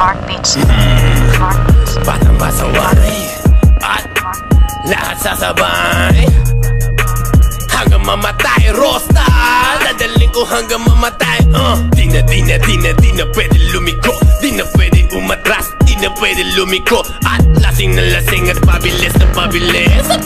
Mark Beats. Mm. Mark Beats. Batang At lahat sasabay. Hanggang mamatay Rosta. Dadaling ko hanggang mamatay uh. Di na, di na, di na, di na pwede lumiko. Di na pwede umatras Di na pwede lumiko. At lasing na lasing at pabilis na pabilis.